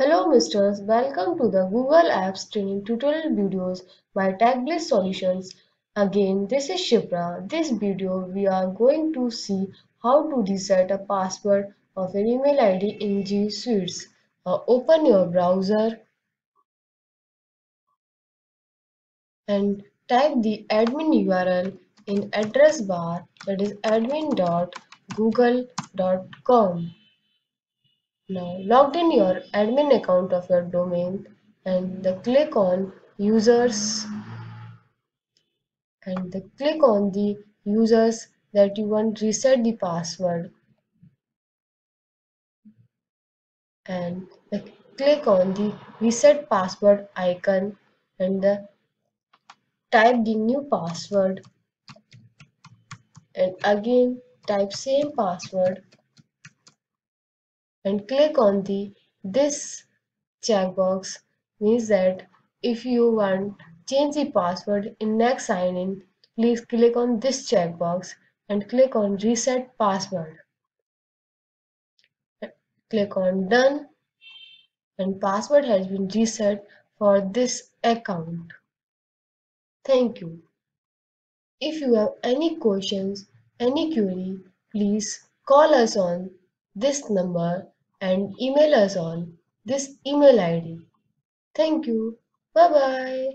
Hello Misters, welcome to the Google Apps training tutorial videos by TechBliss Solutions. Again, this is Shipra. This video we are going to see how to reset a password of an email ID in G Suite. Uh, open your browser and type the admin URL in address bar that is admin.google.com. Now log in your admin account of your domain and the click on users and the click on the users that you want reset the password. And the click on the reset password icon and the type the new password. And again type same password and click on the this checkbox means that if you want change the password in next sign in please click on this checkbox and click on reset password. Click on done and password has been reset for this account. Thank you. If you have any questions any query please call us on this number and email us on this email ID. Thank you. Bye bye.